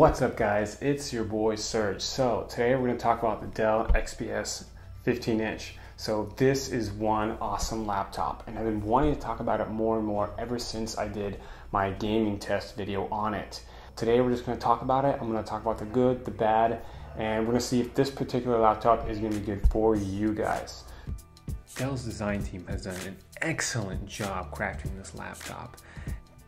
What's up guys, it's your boy Serge. So today we're going to talk about the Dell XPS 15 inch. So this is one awesome laptop and I've been wanting to talk about it more and more ever since I did my gaming test video on it. Today we're just going to talk about it. I'm going to talk about the good, the bad, and we're going to see if this particular laptop is going to be good for you guys. Dell's design team has done an excellent job crafting this laptop.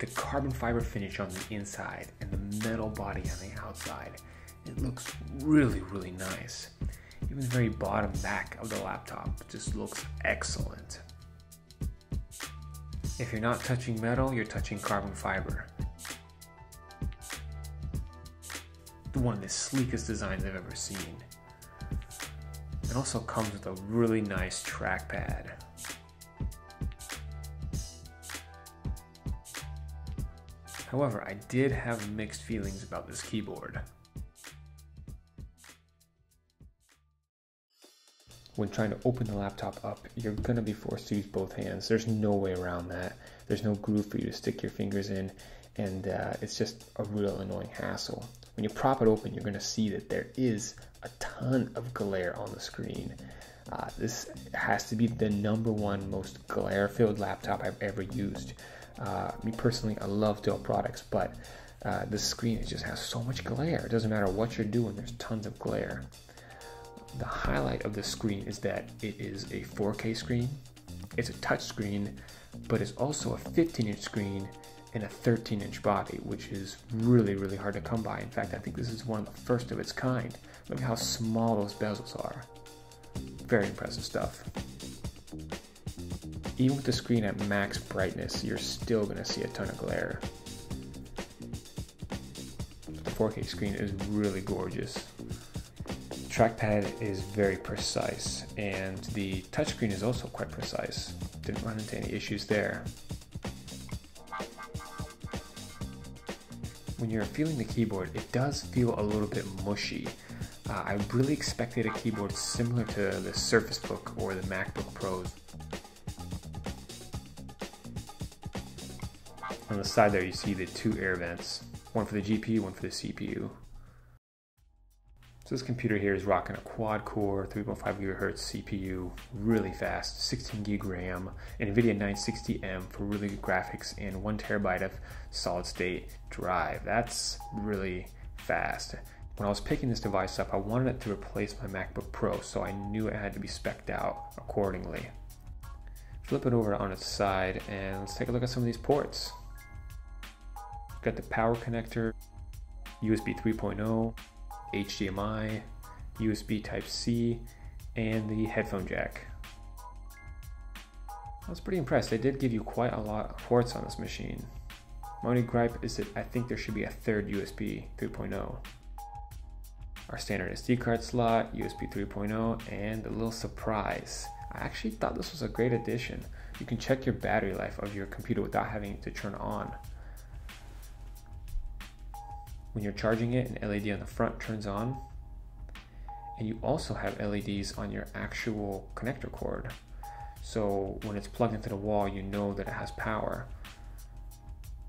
The carbon fiber finish on the inside and the metal body on the outside, it looks really, really nice. Even the very bottom back of the laptop just looks excellent. If you're not touching metal, you're touching carbon fiber. The one of the sleekest designs I've ever seen. It also comes with a really nice trackpad. However, I did have mixed feelings about this keyboard. When trying to open the laptop up, you're gonna be forced to use both hands. There's no way around that. There's no groove for you to stick your fingers in, and uh, it's just a real annoying hassle. When you prop it open, you're gonna see that there is a ton of glare on the screen. Uh, this has to be the number one most glare filled laptop I've ever used. Uh, me personally, I love Dell products, but uh, the screen it just has so much glare. It doesn't matter what you're doing, there's tons of glare. The highlight of the screen is that it is a 4K screen. It's a touch screen, but it's also a 15 inch screen and a 13 inch body, which is really, really hard to come by. In fact, I think this is one of the first of its kind. Look how small those bezels are. Very impressive stuff. Even with the screen at max brightness, you're still gonna see a ton of glare. The 4K screen is really gorgeous. Trackpad is very precise, and the touchscreen is also quite precise. Didn't run into any issues there. When you're feeling the keyboard, it does feel a little bit mushy. Uh, I really expected a keyboard similar to the Surface Book or the MacBook Pros. On the side there you see the two air vents, one for the GPU, one for the CPU. So this computer here is rocking a quad core 3.5 gigahertz CPU, really fast, 16 gig RAM, NVIDIA 960M for really good graphics, and one terabyte of solid state drive. That's really fast. When I was picking this device up, I wanted it to replace my MacBook Pro, so I knew it had to be specced out accordingly. Flip it over on its side and let's take a look at some of these ports. Got the power connector, USB 3.0, HDMI, USB Type-C, and the headphone jack. I was pretty impressed. They did give you quite a lot of ports on this machine. My only gripe is that I think there should be a third USB 3.0 our standard SD card slot, USB 3.0, and a little surprise. I actually thought this was a great addition. You can check your battery life of your computer without having to turn on. When you're charging it, an LED on the front turns on. And you also have LEDs on your actual connector cord. So when it's plugged into the wall, you know that it has power.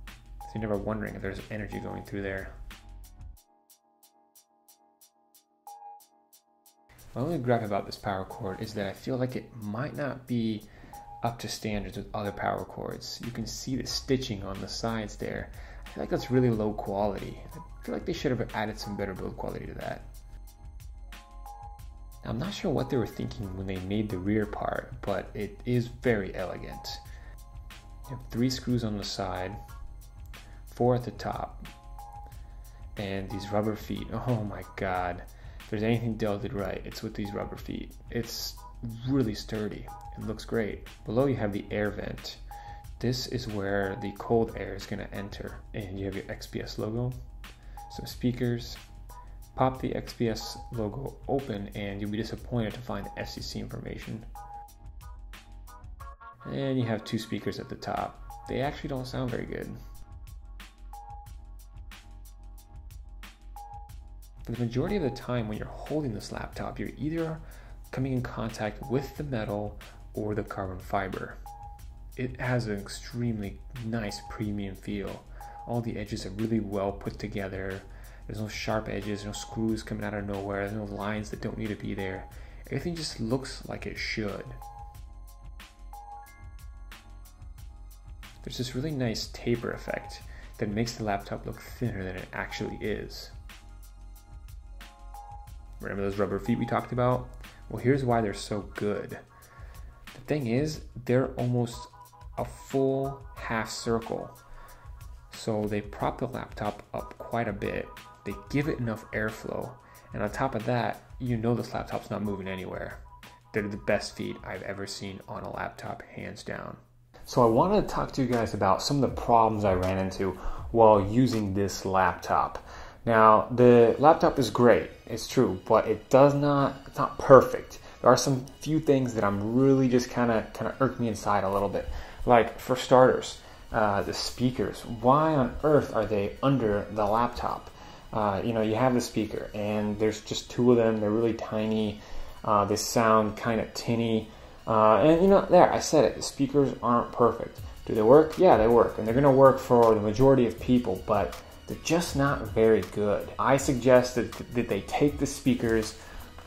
So you're never wondering if there's energy going through there. My only gripe about this power cord is that I feel like it might not be up to standards with other power cords. You can see the stitching on the sides there. I feel like that's really low quality. I feel like they should have added some better build quality to that. I'm not sure what they were thinking when they made the rear part, but it is very elegant. You have three screws on the side, four at the top, and these rubber feet. Oh my god If there's anything Dell did right, it's with these rubber feet. It's really sturdy. It looks great. Below you have the air vent. This is where the cold air is going to enter. And you have your XPS logo, some speakers. Pop the XPS logo open and you'll be disappointed to find FCC information. And you have two speakers at the top. They actually don't sound very good. For the majority of the time when you're holding this laptop, you're either coming in contact with the metal or the carbon fiber. It has an extremely nice premium feel. All the edges are really well put together. There's no sharp edges, no screws coming out of nowhere, there's no lines that don't need to be there. Everything just looks like it should. There's this really nice taper effect that makes the laptop look thinner than it actually is. Remember those rubber feet we talked about? Well, here's why they're so good. The thing is, they're almost a full half circle. So they prop the laptop up quite a bit. They give it enough airflow. And on top of that, you know this laptop's not moving anywhere. They're the best feet I've ever seen on a laptop, hands down. So I wanted to talk to you guys about some of the problems I ran into while using this laptop. Now, the laptop is great, it's true, but it does not, it's not perfect. There are some few things that I'm really just kind of kind of irk me inside a little bit. Like for starters, uh, the speakers. Why on earth are they under the laptop? Uh, you know, you have the speaker, and there's just two of them. They're really tiny. Uh, they sound kind of tinny. Uh, and you know, there, I said it. The speakers aren't perfect. Do they work? Yeah, they work, and they're going to work for the majority of people, but they're just not very good. I suggest that, that they take the speakers,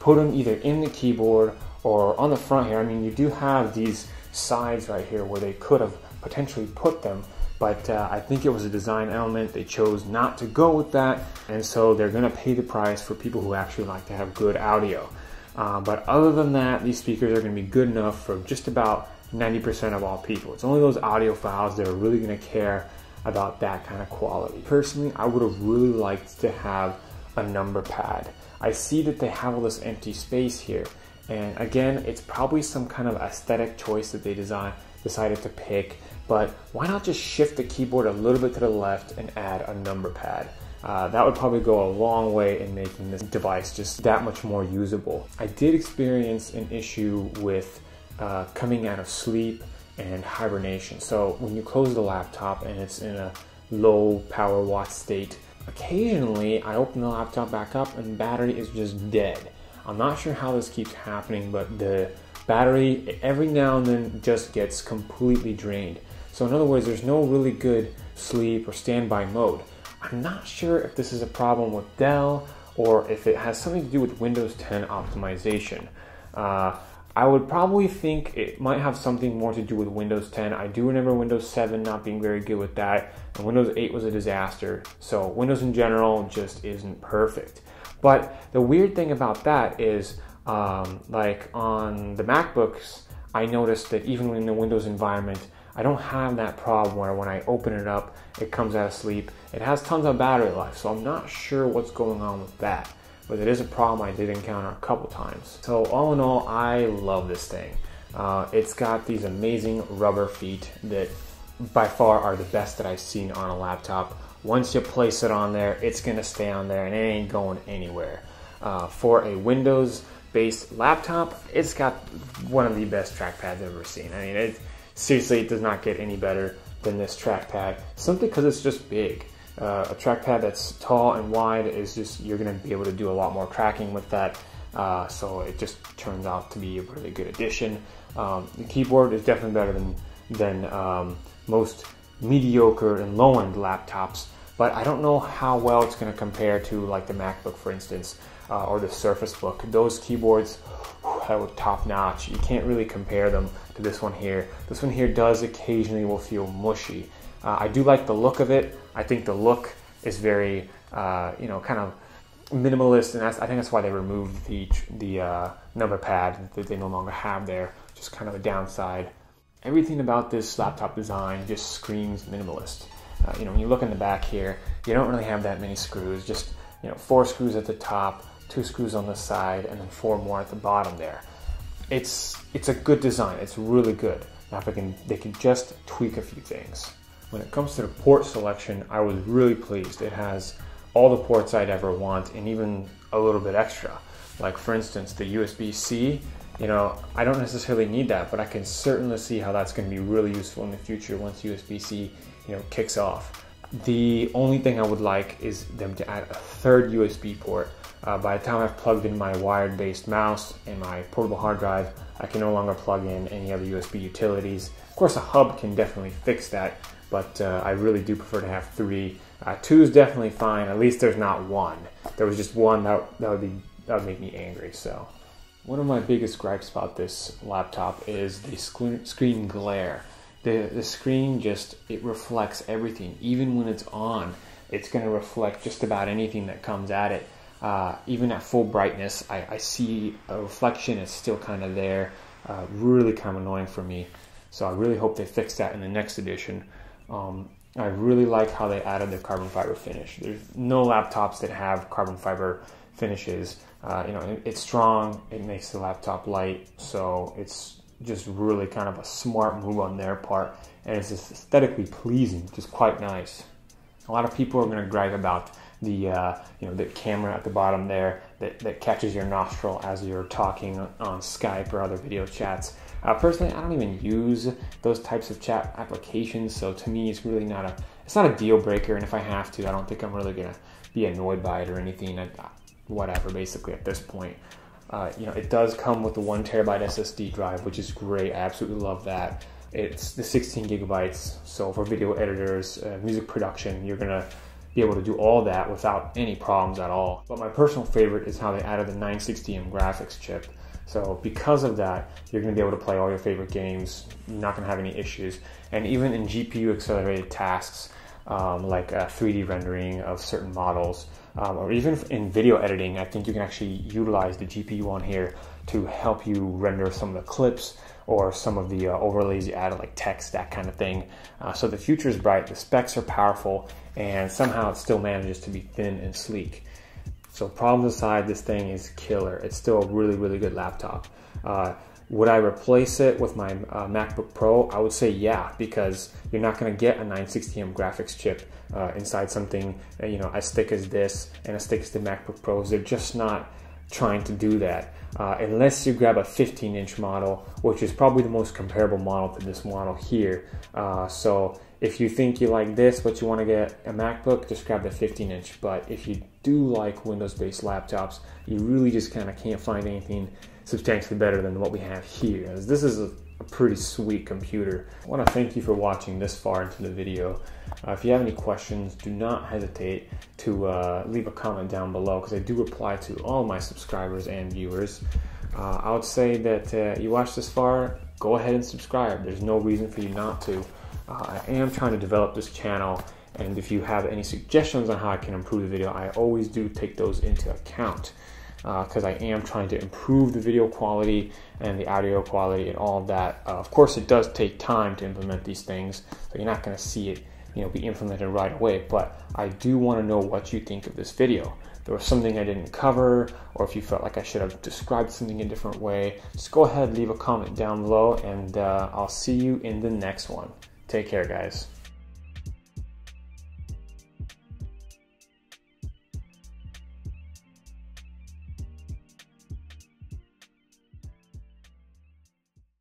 put them either in the keyboard or on the front here. I mean, you do have these sides right here where they could have potentially put them, but uh, I think it was a design element. They chose not to go with that, and so they're to pay the price for people who actually like to have good audio. Uh, but other than that, these speakers are to be good enough for just about 90% of all people. It's only those audiophiles that are really to care about that kind of quality. Personally, I would have really liked to have a number pad. I see that they have all this empty space here. And again, it's probably some kind of aesthetic choice that they design, decided to pick, but why not just shift the keyboard a little bit to the left and add a number pad? Uh, that would probably go a long way in making this device just that much more usable. I did experience an issue with uh, coming out of sleep and hibernation. So when you close the laptop and it's in a low power watt state, occasionally I open the laptop back up and battery is just dead. I'm not sure how this keeps happening, but the battery every now and then just gets completely drained. So in other words, there's no really good sleep or standby mode. I'm not sure if this is a problem with Dell or if it has something to do with Windows 10 optimization. Uh, I would probably think it might have something more to do with Windows 10. I do remember Windows 7 not being very good with that, and Windows 8 was a disaster. So Windows in general just isn't perfect. But the weird thing about that is, um, like on the MacBooks, I noticed that even in the Windows environment, I don't have that problem where when I open it up, it comes out of sleep. It has tons of battery life, so I'm not sure what's going on with that. But it is a problem I did encounter a couple times. So all in all, I love this thing. Uh, it's got these amazing rubber feet that by far are the best that I've seen on a laptop. Once you place it on there, it's gonna stay on there and it ain't going anywhere. Uh, for a Windows based laptop, it's got one of the best trackpads I've ever seen. I mean, it, seriously, it does not get any better than this trackpad simply because it's just big. Uh, a trackpad that's tall and wide is just, you're going to be able to do a lot more tracking with that. Uh, so it just turns out to be a really good addition. Um, the keyboard is definitely better than, than um, most mediocre and low end laptops, but I don't know how well it's going to compare to like the MacBook, for instance, uh, or the Surface Book. Those keyboards top notch. You can't really compare them to this one here. This one here does occasionally will feel mushy. Uh, I do like the look of it. I think the look is very, uh, you know, kind of minimalist, and I think that's why they removed the the uh, number pad that they no longer have there. Just kind of a downside. Everything about this laptop design just screams minimalist. Uh, you know, when you look in the back here, you don't really have that many screws. Just you know, four screws at the top, two screws on the side, and then four more at the bottom there. It's it's a good design. It's really good. Now if I can, they can just tweak a few things. When it comes to the port selection, I was really pleased. It has all the ports I'd ever want and even a little bit extra. Like for instance, the USB-C, you know, I don't necessarily need that, but I can certainly see how that's going to be really useful in the future once USB-C, you know, kicks off. The only thing I would like is them to add a third USB port. Uh, by the time I've plugged in my wired-based mouse and my portable hard drive, I can no longer plug in any other USB utilities. Of course, a hub can definitely fix that, but uh, I really do prefer to have three Uh, two is definitely fine. At least there's not one. There was just one that that would be that would make me angry. So, one of my biggest gripes about this laptop is the screen, screen glare. The the screen just it reflects everything. Even when it's on, it's going to reflect just about anything that comes at it. Uh, even at full brightness, I, I, see a reflection. It's still kind of there. Uh, really kind of annoying for me. So I really hope they fix that in the next edition. Um, I really like how they added the carbon fiber finish. There's no laptops that have carbon fiber finishes. Uh, you know, it's strong. It makes the laptop light, so it's just really kind of a smart move on their part, and it's just aesthetically pleasing, is quite nice. A lot of people are going to gripe about the uh, you know the camera at the bottom there that, that catches your nostril as you're talking on Skype or other video chats. Uh, personally, I don't even use those types of chat applications, so to me, it's really not a it's not a deal breaker. And if I have to, I don't think I'm really gonna be annoyed by it or anything. I, whatever, basically at this point. Uh, you know, it does come with the one terabyte SSD drive, which is great. I absolutely love that. It's the 16 gigabytes, so for video editors, uh, music production, you're gonna be able to do all that without any problems at all. But my personal favorite is how they added the 960M graphics chip. So because of that, you're going to be able to play all your favorite games. You're not going to have any issues. And even in GPU accelerated tasks, um, like uh, 3D rendering of certain models, um, or even in video editing, I think you can actually utilize the GPU on here to help you render some of the clips or some of the uh, overlays you added, like text, that kind of thing. Uh, so the future is bright, the specs are powerful, and somehow it still manages to be thin and sleek. So problems aside, this thing is killer. It's still a really, really good laptop. Uh, would I replace it with my uh, MacBook Pro? I would say yeah, because you're not going to get a 960M graphics chip uh, inside something you know as thick as this and as thick as the MacBook Pros. They're just not trying to do that uh, unless you grab a 15-inch model, which is probably the most comparable model to this model here. Uh, so if you think you like this, but you want to get a MacBook, just grab the 15 inch. But if you do like Windows based laptops, you really just kind of can't find anything substantially better than what we have here. As this is a, a, pretty sweet computer. I want to thank you for watching this far into the video. Uh, if you have any questions, do not hesitate to uh, leave a comment down below because I do reply to all my subscribers and viewers. Uh, I would say that uh, you watched this far, go ahead and subscribe. There's no reason for you not to. Uh, I am trying to develop this channel and if you have any suggestions on how I can improve the video, I always do take those into account because uh, I am trying to improve the video quality and the audio quality and all of that. Uh, of course, it does take time to implement these things, so you're not going to see it you know, be implemented right away, but I do want to know what you think of this video. If there was something I didn't cover, or if you felt like I should have described something a different way, just go ahead, leave a comment down below, and uh, I'll see you in the next one. Take care, guys.